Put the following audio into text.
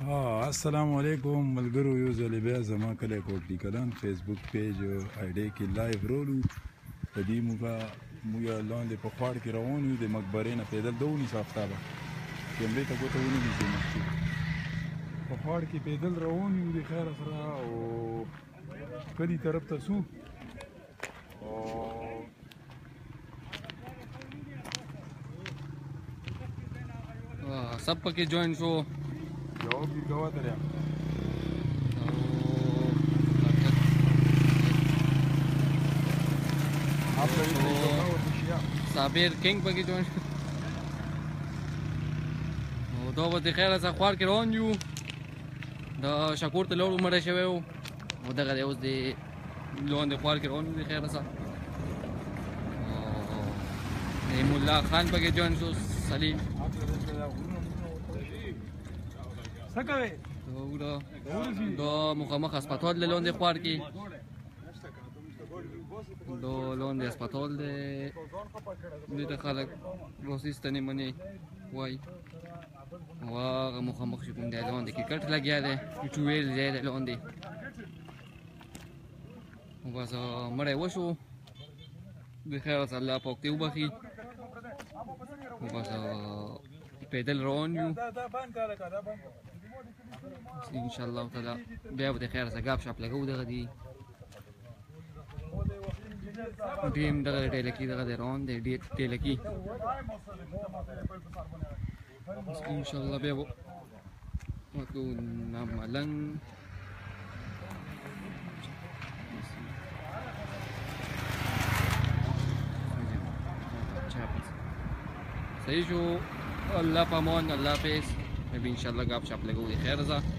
السلام علیکم ملګرو یو ځلې بیا زما کلی کوټ کلان فیسبوک پیج او آیډی کې لایو رولو په دې موږ موږ لاندې په خوړ کې روان یو د مقبرې نه پیدل دونی صافتابه کیمرې ته ګوته ونی دي چې په خوړ کې پیدل روان یو د خیر سره او کلی طرف ته سو او سب پکې جوائن شو یو ګیرګوا دریا صابر کینګ پکې جوړ نو دا به د خیر څخه خوار کې روان یو دا شکور ته لوړ مړ شوی وو او دغه دی اوس د لون د خوار کې روان دی خیر څخه او مولا خان پکې جوړ شو سلیم څه کوي وګوره دا مخامخ هسپتال له لاندې خوړ کې دا لاندې هسپتال دی دوی ته خلک روسي ستنې منې وایي او هغه مخامخ چې کوم دی لاندې کرکټ لګیا دی ټویل ځای دی لاندې بس مړی وشو دوی خیر اوس الله پاک دې وبخي بس پیدل روان یو ان شاء الله تعالی بیا به خیر زګاب شپ لګو دغه دی ټیم دغه ټیلکی دغه روان دی ډی ټیلکی ان شاء الله بیا وکړو ناملنګ صحیح شو الله پامان الله پیس نبي ان شاء الله قابش على قوي خير ذا